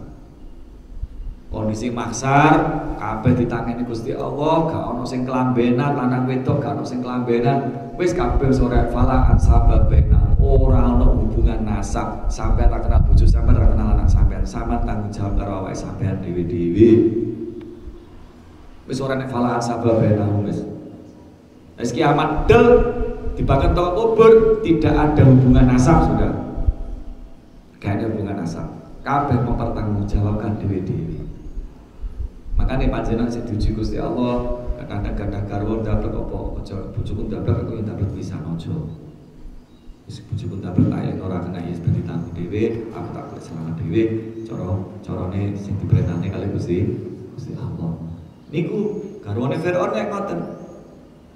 Kondisi maksar, kabeh ditangani Gusti Allah, gak ono sing kelambenan, lanang wedok gak ono sing kelambenan. Wis kabeh sore fala sabab benal Ora ana hubungan nasab, sampai tak kenal bojo sampai tak kenal anak sampean, sama tanggung jawab karo awake sampean dhewe-dhewe. Wis ora nek asaba bainahu wis. Wis kiamat del dibakar toko kubur tidak ada hubungan nasab sudah. Gak ada hubungan nasab. Kabeh mempertanggungjawabkan dhewe-dhewe. Makanya panjenengan diuji Gusti Allah, kadang-kadang garwa ndablek apa aja bojoku ndablek aku yang ndablek bisa aja. Wis bojoku ndablek ae ora kena ya berarti tanggung dhewe, aku tak boleh selamat dhewe, cara carane sing diperintahne kali Gusti Gusti Allah. Niku garwane Firaun nek ngoten.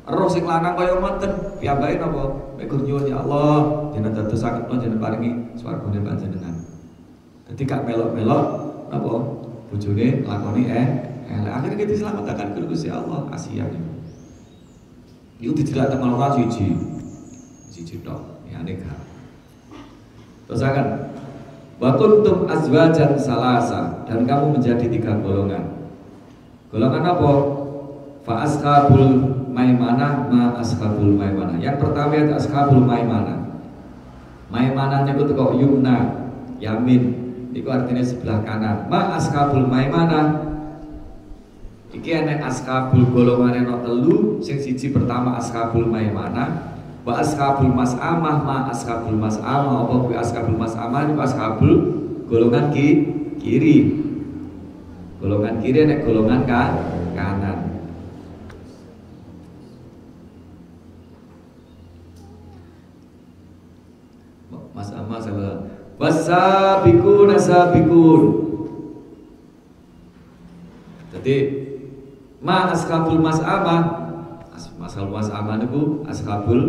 Roh sing lanang kaya ngoten, piyambake napa? Mek nyuwun ya Allah, jenengan dadosaken jenengan paringi swargane panjenengan. Dadi gak melok-melok napa? Bojone lakoni eh elek. Akhirnya kita diselamatkan ke Gusti Allah Asia ini. Itu tidak teman orang siji. Siji tok ya nikah terus akan wa kuntum azwajan salasa dan kamu menjadi tiga golongan. Golongan apa? Fa ashabul maimanah ma ashabul maimanah yang pertama itu ashabul maimanah maimanah niku teko yumna yamin Iku artinya sebelah kanan. Ma askabul maimana. Iki enek askabul golongan enak telu. Sing siji pertama askabul maimana. Wa askabul mas'amah ma askabul mas'amah. Apa kuwi askabul mas'amah niku askabul golongan ki kiri. Golongan kiri enek golongan ka kanan. Mas Amma salah Wasabiqun asabikun. Jadi ma ashabul mas'amah ashabul mas'amah niku ashabul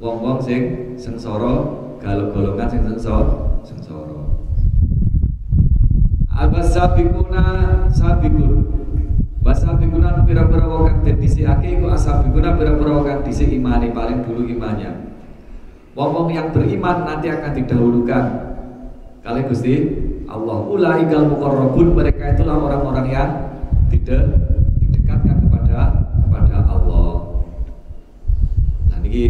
wong-wong sing sengsara golongan sing sengsara sengsara. Abasabiquna sabikun. Wasabiquna pira-pira wong kang disiake iku asabikuna pira-pira wong kang dhisik imane paling dulu imannya. Wong-wong yang beriman nanti akan didahulukan kali Gusti Allah. Ulaikal muqarrabun mereka itulah orang-orang yang tidak didekatkan kepada kepada Allah. Nah niki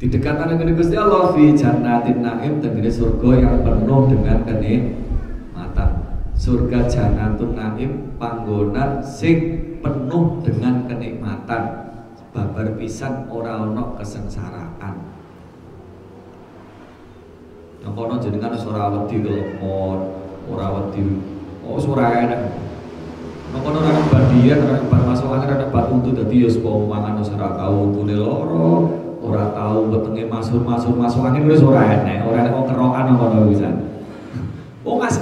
didekatkan dengan Gusti Allah fi jannatin naim tenggene surga yang penuh dengan kenikmatan. Surga jannatun naim panggonan sing penuh dengan kenikmatan babar pisan ora ana kesengsaraan. Yang kono jenengan wis ora wedi lemon, ora wedi. Oh ora enak. Nang kono ora badian, ora bar masuk angin ada batu untu dadi ya sepo mangan wis ora tau untune loro, ora tau wetenge masuk-masuk masuk angin wis ora enak, ora enak kerokan nang kono pisan. Oh Mas,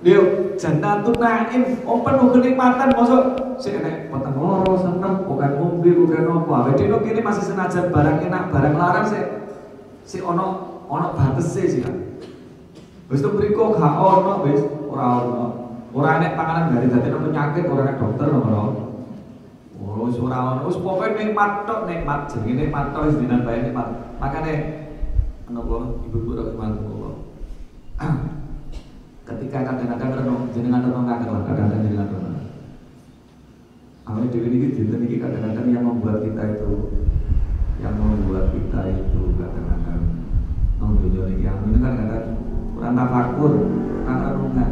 dia jannatun naim, oh penuh kenikmatan, masuk si enek peteng loro seneng bukan mobil bukan apa. Awake dhewe kene masih senajan barang enak barang larang sih si ono ono batas sih kan wis to mriko gak ono wis. Ora ono. Ora enek panganan dari dadi penyakit ora enek dokter ngono oh wis ora ono. Wis pokoke nikmat tok nikmat. Jenenge nikmat tok wis dinan bae nikmat. Makane menapa ibu-ibu rahimahullah ketika kadang-kadang renung jenengan renung kadang-kadang jenengan renung Amin dewi ini dinten ini kadang-kadang yang membuat kita itu yang membuat kita itu kadang-kadang dunia ini amin kadang-kadang kurang tafakur, kurang renungan.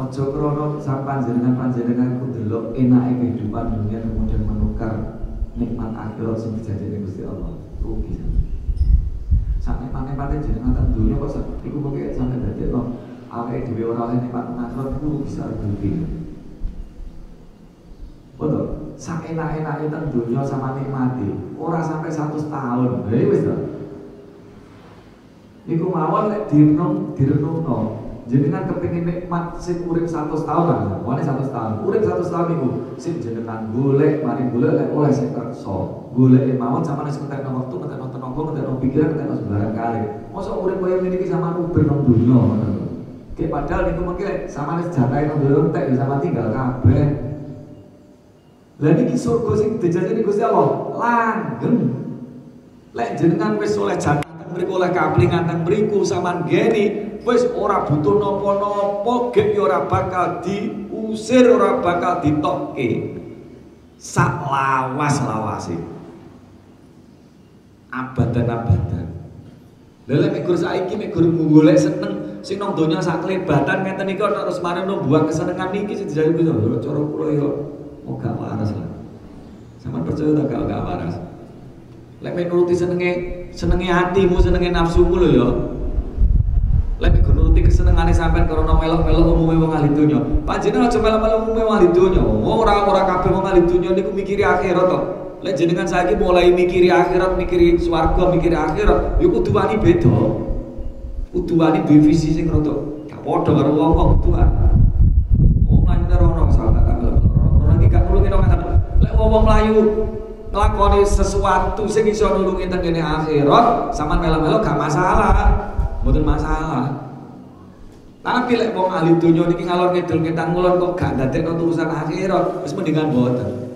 Ojo krono sak panjenengan panjenengan ku delok enake kehidupan dunia kemudian menukar nikmat akhirat sing dijajani Gusti Allah. Rugi sampe. Sak nikmat-nikmate jenengan teng dunia kok iku mungkin sampe dadekno awake dhewe ora oleh nikmat akhirat ku bisa rugi. Betul. Sak enak-enak itu dunia sama nikmati. Orang sampai satu tahun. Hei wis to. Niku mawon lek direnung direnungno. Jenengan kepingin nikmat sing urip 100 tahun lah. Wani 100 tahun. Urip 100 tahun niku sing jenengan golek, mari golek lek oleh sing kersa. Golek mawon sama nek ngentekno waktu, ngentekno tenaga, ngentekno pikiran, ngentekno sembarang kali. Mosok urip koyo ngene iki sama uber nang dunya ngono. Padahal niku mengke sama nek jatahe nang dunya entek ya sama tinggal kabeh. Lah niki surga sing dijajani Gusti Allah langgeng. Lek jenengan wis oleh jannah mriku oleh kaplingan teng mriku sampean geni wis ora butuh napa-napa gek ora bakal diusir ora bakal ditokke. Sak lawas-lawase. abadan abadan lha mek gur saiki mek gur golek seneng sing nang donya sak klebatan ngeten iki terus mari buang kesenengan iki sing dijari kuwi cara kula yo mau gak waras lah sama percaya tak gak waras lek mek nuruti senenge senenge hatimu senenge nafsumu lho yo. Lek nuruti kesenengane sampean karena melok-melok umume wong ahli donya. Panjenengan aja melok-melok umume wong ahli donya. Ora ora kabeh wong ahli donya niku mikiri akhirat kok Lek jenengan saiki mulai mikiri akhirat, mikiri swarga, mikiri akhirat, ya kudu wani beda. Kudu wani duwe visi sing rada gak padha karo wong-wong kudu Wong lain ora ono sahabat tak ora iki gak nulungi nang Lek wong mlayu nglakoni sesuatu sing iso nulungi teng kene akhirat, sampean melo-melo gak masalah. Mboten masalah. Tapi lek wong ahli donya niki ngalor ngidul ngetan ngulon kok gak ndadekno urusan akhirat, wis mendingan boten.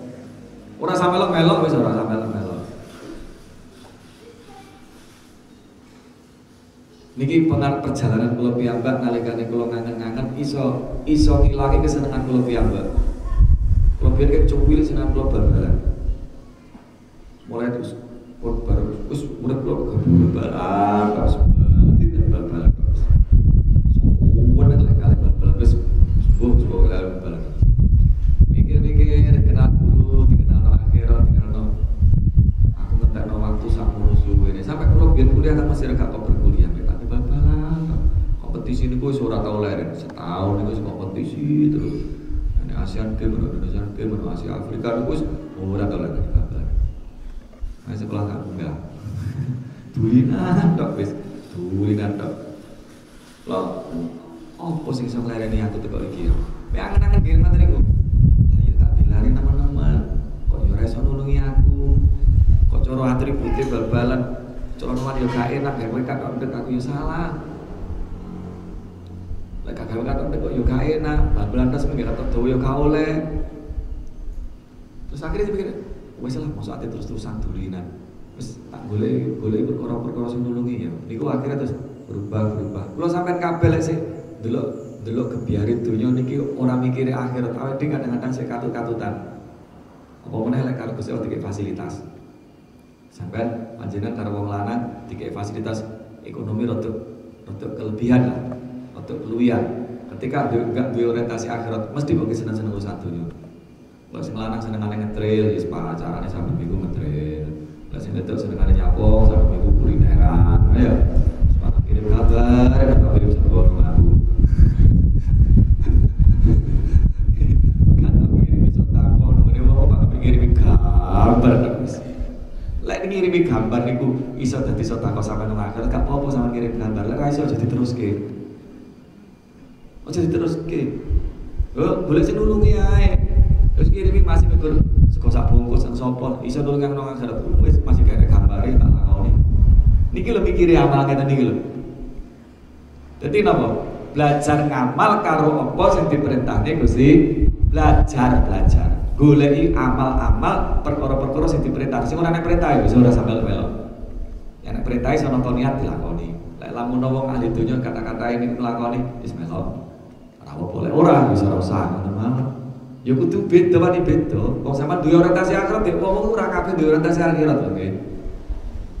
Ora sampe lo melok wis ora sampe lo melok. Niki pengar perjalanan kula piyambak nalikane kula ngangen-ngangen iso iso ngilangi kesenengan kula piyambak. Kula biyen kek cuwil seneng kula. Mulai terus pun baru terus murid kula bal-balan terus tidak bal-balan terus. Semua nek kali bal-balan terus sebuah sebuah bal-balan. Mikir-mikir kenal guru, sampai kalau biar kuliah kan masih agak kok berkuliah tapi bapak kompetisi ini gue suara tau leren. Setahun ini gue kompetisi terus. Ini ASEAN Games, Indonesia Games, Asia Afrika ini suara tau leren. bapak nah sekolah kan enggak. Tulinan dok bis tulinan dok lo posisi sama leren ini aku tuh kok iki me angen-angen materi gue ayo tak bilarin teman-teman. Kok yo reso nulungi aku? Kok coro atributnya bal-balan? Celana yo gak enak. Gawe kakak ndek aku yo salah. Lek gawe kakak ndek kok yo gak enak, bal-balan tas mengke kakak dawa yo gak oleh. Terus akhirnya dia wes lah masa ate terus-terusan dulinan. Wis tak boleh boleh perkara-perkara sing nulungi ya. Niku akhirnya terus berubah berubah. Kulo sampean kabeh lek sih delok delok kebiarin dunia niki orang mikir akhirat awake dhewe kadang-kadang sik katut-katutan. Apa meneh lek karo Gusti Allah fasilitas. Sampai panjenengan karo wong lanang dikai fasilitas ekonomi rada rada kelebihan lah, rada keluwihan. Ketika dia enggak duwe orientasi akhirat, mesti bagi seneng-seneng usaha dunia. Kalau sing lanang senengane ngetrail, ya pacarane sampe minggu ngetrail. Kalau sing wedok senengane nyapo, sampe minggu kulineran. Ayo, semangat kirim kabar, kata kirim sebuah aku. Kata kirim iso takon, ngene wong kok kirim kabar terus lek ngirimi gambar niku iso dadi sedekah sampean nang akhirat gak apa-apa sampean ngirim gambar lek iso aja diteruske aja diteruske oh boleh sing nulungi ae terus kirimi masih mikir sego sak bungkus nang sapa iso nulungi nang akhirat wis masih gak gambare tak lakoni niki lho mikire amal ngeten niki lho dadi napa belajar ngamal karo apa sing diperintahne Gusti belajar belajar goleki amal-amal perkara-perkara sing diperintah. Sing ora nek perintah ya ora sampe melo. Ya nek perintah iso nonton niat dilakoni. Lek lamun wong ahli donya kata-kata ini nglakoni wis melo. Ora apa-apa ora wis ora usah. Ya kudu beda wani beda. Wong sampean duwe orientasi akhirat ya wong ora kabeh duwe orientasi akhirat lho nggih.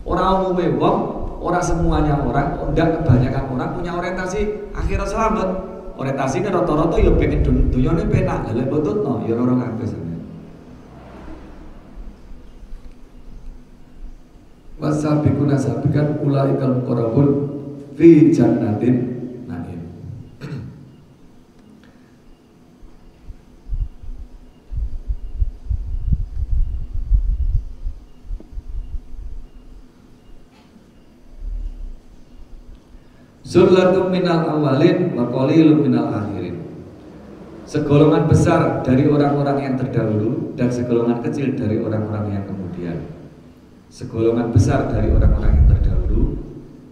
Ora umume wong, ora semuanya orang, ndak kebanyakan orang punya orientasi akhirat selamat. Orientasinya rata-rata ya pengen dunyane penak, lha bototno ya ora kabeh wasabiquna sabiqan ulaikal muqarrabun fi jannatin naim Zulatum minal awalin wa qalilun minal akhirin. Segolongan besar dari orang-orang yang terdahulu dan segolongan kecil dari orang-orang yang kemudian. Segolongan besar dari orang-orang yang terdahulu,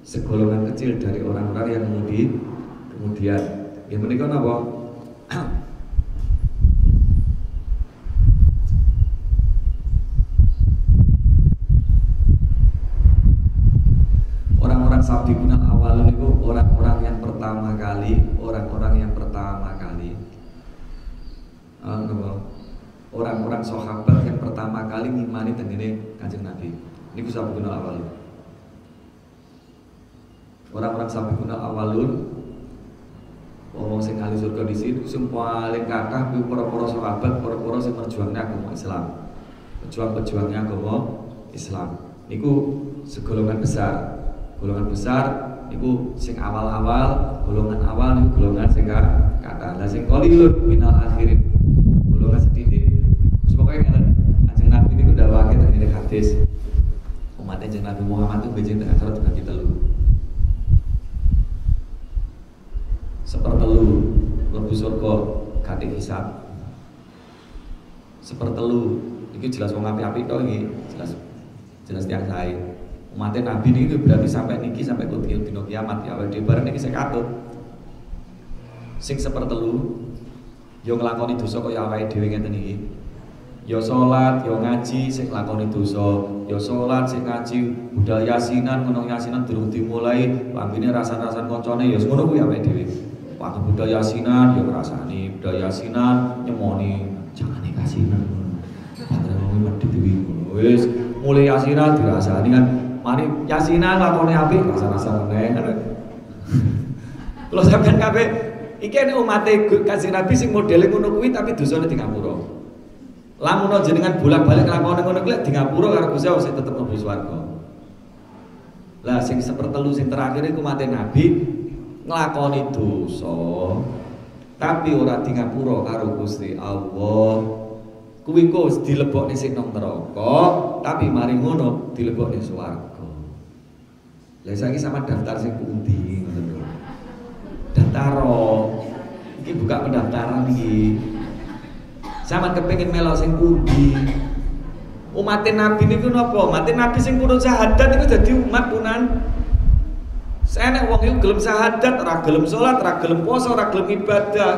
segolongan kecil dari orang-orang yang kemudian kemudian. Ya menikah apa? orang-orang sabdi itu orang-orang yang pertama kali orang-orang yang pertama kali orang-orang sahabat yang pertama kali ngimani tentang kanjeng Nabi Ini sabiqun awalun. Orang-orang sabiqun awalun Wong sing surga di sini sing paling kathah kuwi para-para sahabat, para-para sing perjuangnya agama Islam. Pejuang-pejuangnya agama Islam. Niku segolongan besar. Golongan besar niku sing awal-awal, golongan awal niku golongan sing kathah. Lah sing qalilun minal akhirin. Golongan sedikit. Wis pokoke ngene. Kanjeng Nabi niku dawuhake teng hadis. Umatnya Nabi Muhammad itu bejeng tengah akhirat dengan kita lu. sepertelu lebu surga gati hisab sepertelu ini jelas wong api-api to ini jelas jelas tiang saya umatnya nabi ini berarti sampai niki sampai kutil dino kiamat. Ya di bareng niki saya katut sing sepertelu yo nglakoni dosa kaya awake dhewe ngeten iki. Yo salat yo ngaji sing nglakoni dosa. Yo salat sing ngaji budal yasinan ngono yasinan durung dimulai lambene rasa-rasan koncone yo ngono kuwi awake dhewe. Waktu budaya yasinan ya ngrasani budaya yasinan nyemoni jangan yasinan. Padahal mau medhit wis mulai yasinan dirasani kan mari yasinan lakone apik rasa-rasa meneh kalau sampean kabeh iki nek umat kasih Nabi sing modele ngono kuwi tapi dosane di ngapura. Lamun jenengan bolak-balik lakone ngono kuwi di ngapura karo Gusti Allah tetep mlebu swarga. Lah sing sepertelu sing terakhir iku mate Nabi nglakoni dosa tapi ora di ngapura karo Gusti Allah kuwi kok wis dilebokne sing nang neraka tapi mari ngono dilebokne swarga. Lha saiki sama daftar sing pundi ngoten lho. Daftar iki buka pendaftaran iki. Sama kepengin melok sing pundi? Umat Nabi niku napa? Umat Nabi sing purun syahadat niku dadi umat punan saya nek wong iku gelem syahadat, ora gelem salat, ora gelem puasa, ora gelem ibadah.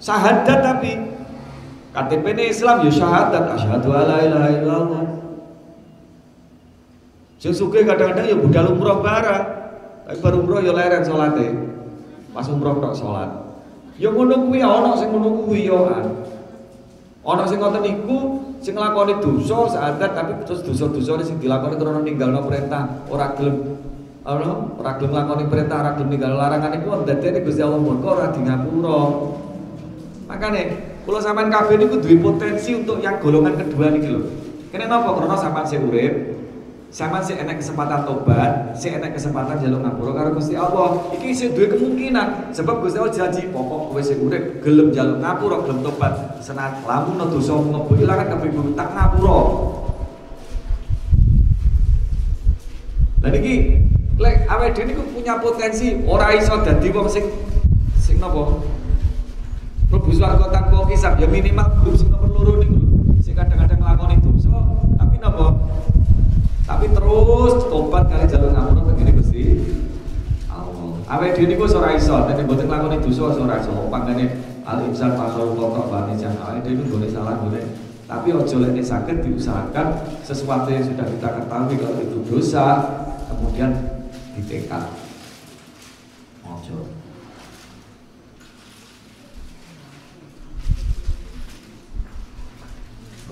Syahadat tapi KTP ini Islam ya syahadat, asyhadu alla ilaha illallah. Sing suge kadang-kadang ya budal umroh barang. Tapi baru umroh ya leren salate. Pas umroh tok salat. Ya ngono kuwi ana sing ngono kuwi ya. Ana sing ngoten iku sing nglakoni dosa syahadat tapi terus dosa-dosane sing dilakoni karena ninggalno perintah, ora gelem Allah ora gelem nglakoni perintah, ora gelem ninggal larangan iku ndadekne Gusti Allah murka ora di ngapura. Makane kula sampean kabeh niku duwe potensi untuk yang golongan kedua niki lho. Kene napa krana sampean sing urip, sampean sing enek kesempatan tobat, sing enek kesempatan jaluk ngapura karo Gusti Allah. Iki isih duwe kemungkinan sebab Gusti Allah janji pokok kowe sing urip gelem jaluk ngapura, gelem tobat, senat lamun dosa ngebu ilangan kabeh tak ngapura. Lah niki lek awake dhewe niku punya potensi ora iso dadi wong sing sing napa mlebu swarga tanpa kisah. Ya minimal grup sing nomor loro niku sing kadang-kadang nglakoni dosa tapi napa tapi terus tobat kali jalan ngapura begini Gusti Allah. Awake dhewe niku ora iso. Dadi mboten nglakoni dosa ora iso. Pangane al insan pasal kok bani jan awake dhewe boleh salah boleh tapi ojo lek sakit diusahakan sesuatu yang sudah kita ketahui kalau itu dosa kemudian di TK